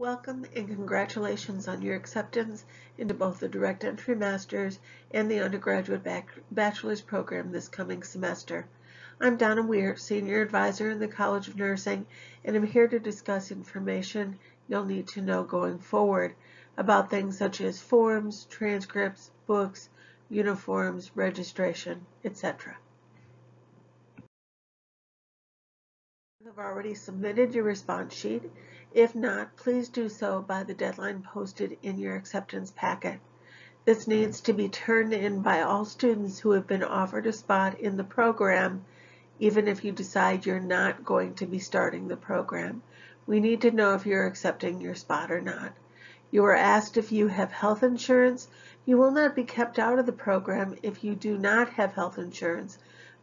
Welcome and congratulations on your acceptance into both the Direct Entry Master's and the Undergraduate Bachelor's program this coming semester. I'm Donna Weir, Senior Advisor in the College of Nursing, and I'm here to discuss information you'll need to know going forward about things such as forms, transcripts, books, uniforms, registration, etc. You have already submitted your response sheet if not, please do so by the deadline posted in your acceptance packet. This needs to be turned in by all students who have been offered a spot in the program, even if you decide you're not going to be starting the program. We need to know if you're accepting your spot or not. You are asked if you have health insurance. You will not be kept out of the program if you do not have health insurance,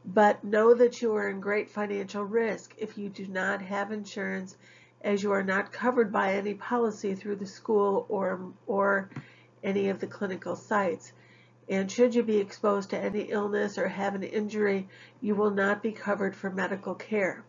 but know that you are in great financial risk if you do not have insurance as you are not covered by any policy through the school or, or any of the clinical sites. And should you be exposed to any illness or have an injury, you will not be covered for medical care.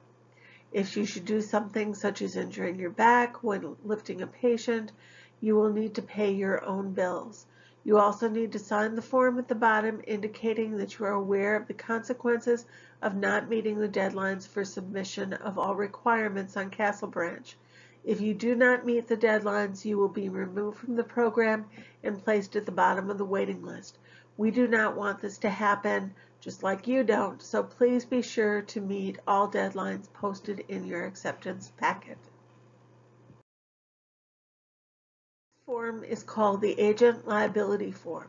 If you should do something such as injuring your back when lifting a patient, you will need to pay your own bills. You also need to sign the form at the bottom indicating that you are aware of the consequences of not meeting the deadlines for submission of all requirements on Castle Branch. If you do not meet the deadlines, you will be removed from the program and placed at the bottom of the waiting list. We do not want this to happen, just like you don't, so please be sure to meet all deadlines posted in your acceptance packet. Form is called the agent liability form.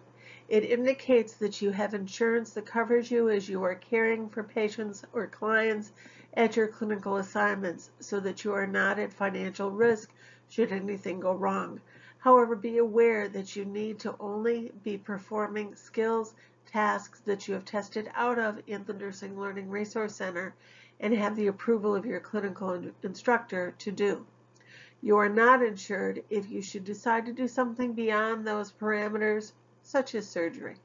It indicates that you have insurance that covers you as you are caring for patients or clients at your clinical assignments so that you are not at financial risk should anything go wrong. However, be aware that you need to only be performing skills, tasks that you have tested out of in the Nursing Learning Resource Center and have the approval of your clinical instructor to do. You are not insured if you should decide to do something beyond those parameters, such as surgery.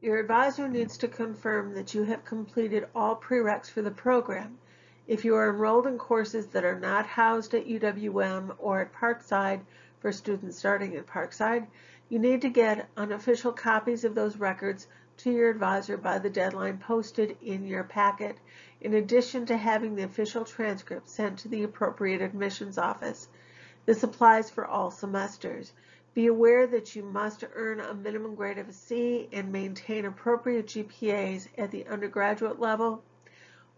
Your advisor needs to confirm that you have completed all prereqs for the program. If you are enrolled in courses that are not housed at UWM or at Parkside for students starting at Parkside, you need to get unofficial copies of those records to your advisor by the deadline posted in your packet, in addition to having the official transcript sent to the appropriate admissions office. This applies for all semesters. Be aware that you must earn a minimum grade of a C and maintain appropriate GPAs at the undergraduate level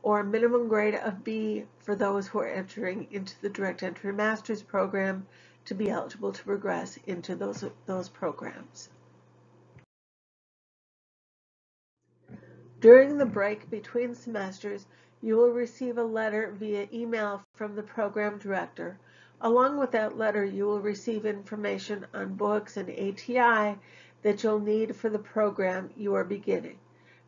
or a minimum grade of B for those who are entering into the direct entry master's program to be eligible to progress into those, those programs. During the break between semesters, you will receive a letter via email from the program director. Along with that letter, you will receive information on books and ATI that you'll need for the program you are beginning.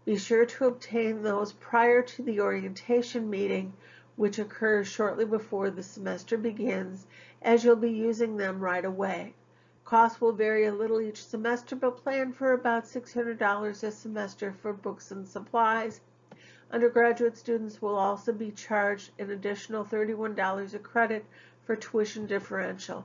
Be sure to obtain those prior to the orientation meeting, which occurs shortly before the semester begins, as you'll be using them right away. Costs will vary a little each semester, but plan for about $600 a semester for books and supplies. Undergraduate students will also be charged an additional $31 a credit for tuition differential.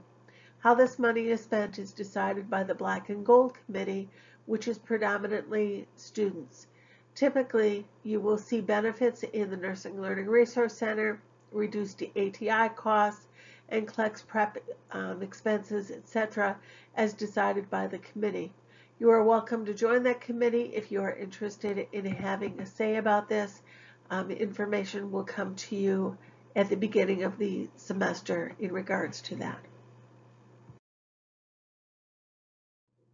How this money is spent is decided by the Black and Gold Committee, which is predominantly students. Typically, you will see benefits in the Nursing Learning Resource Center, reduced ATI costs, and NCLEX prep um, expenses, etc., as decided by the committee. You are welcome to join that committee if you are interested in having a say about this. Um, information will come to you at the beginning of the semester in regards to that.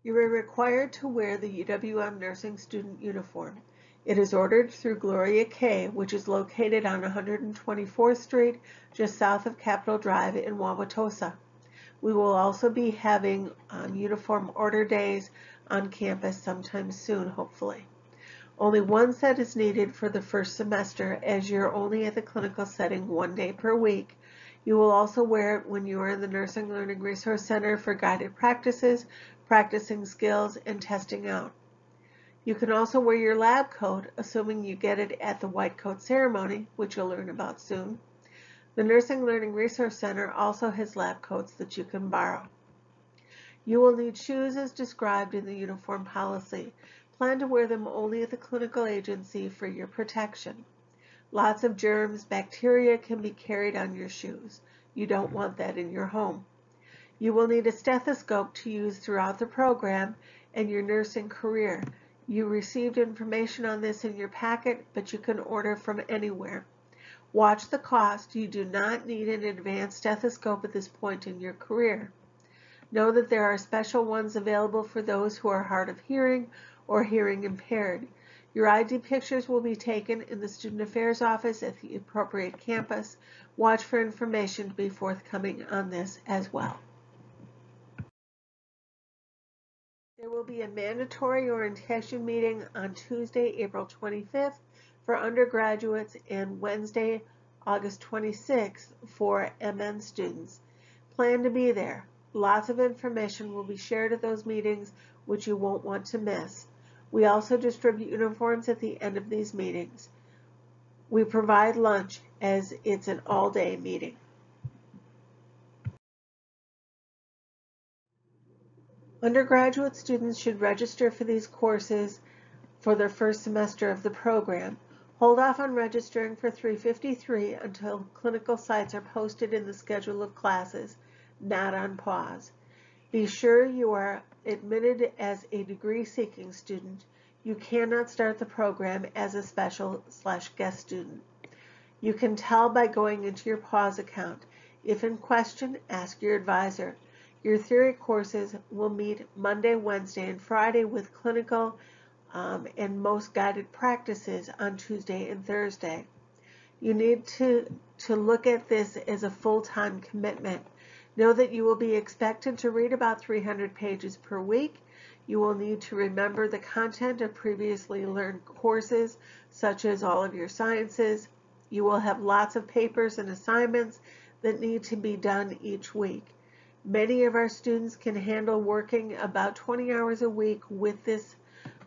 You are required to wear the UWM nursing student uniform. It is ordered through Gloria K, which is located on 124th Street, just south of Capitol Drive in Wauwatosa. We will also be having um, uniform order days on campus sometime soon, hopefully. Only one set is needed for the first semester as you're only at the clinical setting one day per week. You will also wear it when you are in the Nursing Learning Resource Center for guided practices, practicing skills, and testing out. You can also wear your lab coat, assuming you get it at the white coat ceremony, which you'll learn about soon. The Nursing Learning Resource Center also has lab coats that you can borrow. You will need shoes as described in the uniform policy. Plan to wear them only at the clinical agency for your protection. Lots of germs, bacteria can be carried on your shoes. You don't want that in your home. You will need a stethoscope to use throughout the program and your nursing career. You received information on this in your packet, but you can order from anywhere. Watch the cost. You do not need an advanced stethoscope at this point in your career. Know that there are special ones available for those who are hard of hearing or hearing impaired. Your ID pictures will be taken in the Student Affairs office at the appropriate campus. Watch for information to be forthcoming on this as well. There will be a mandatory orientation meeting on Tuesday, April 25th for undergraduates and Wednesday, August 26th for MN students. Plan to be there. Lots of information will be shared at those meetings, which you won't want to miss. We also distribute uniforms at the end of these meetings. We provide lunch as it's an all-day meeting. Undergraduate students should register for these courses for their first semester of the program. Hold off on registering for 353 until clinical sites are posted in the schedule of classes not on PAWS. Be sure you are admitted as a degree-seeking student. You cannot start the program as a special slash guest student. You can tell by going into your PAWS account. If in question, ask your advisor. Your theory courses will meet Monday, Wednesday, and Friday with clinical um, and most guided practices on Tuesday and Thursday. You need to, to look at this as a full-time commitment. Know that you will be expected to read about 300 pages per week. You will need to remember the content of previously learned courses, such as all of your sciences. You will have lots of papers and assignments that need to be done each week. Many of our students can handle working about 20 hours a week with this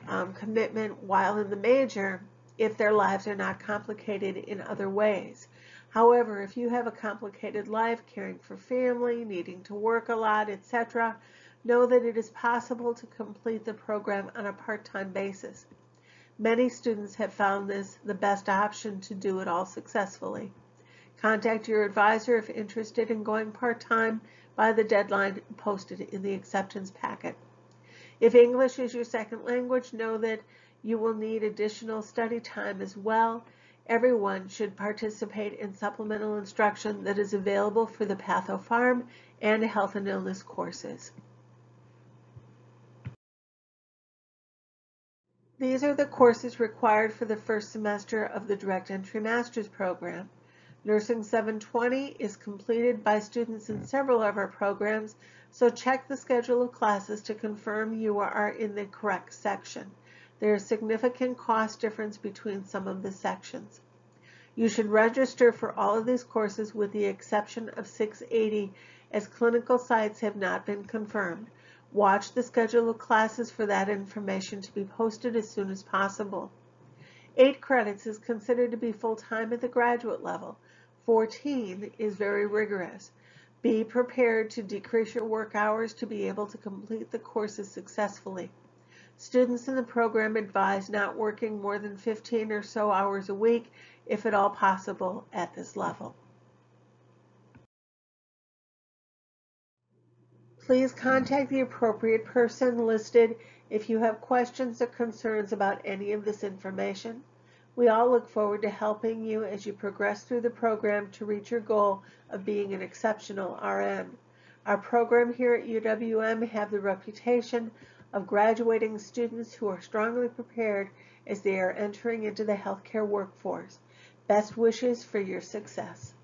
um, commitment while in the major if their lives are not complicated in other ways. However, if you have a complicated life, caring for family, needing to work a lot, etc., know that it is possible to complete the program on a part-time basis. Many students have found this the best option to do it all successfully. Contact your advisor if interested in going part-time by the deadline posted in the acceptance packet. If English is your second language, know that you will need additional study time as well Everyone should participate in supplemental instruction that is available for the PathoPharm and Health and Illness courses. These are the courses required for the first semester of the Direct Entry Master's program. Nursing 720 is completed by students in hmm. several of our programs, so check the schedule of classes to confirm you are in the correct section. There is significant cost difference between some of the sections. You should register for all of these courses with the exception of 680 as clinical sites have not been confirmed. Watch the schedule of classes for that information to be posted as soon as possible. Eight credits is considered to be full-time at the graduate level. 14 is very rigorous. Be prepared to decrease your work hours to be able to complete the courses successfully. Students in the program advise not working more than 15 or so hours a week, if at all possible, at this level. Please contact the appropriate person listed if you have questions or concerns about any of this information. We all look forward to helping you as you progress through the program to reach your goal of being an exceptional RN. Our program here at UWM have the reputation of graduating students who are strongly prepared as they are entering into the healthcare workforce. Best wishes for your success.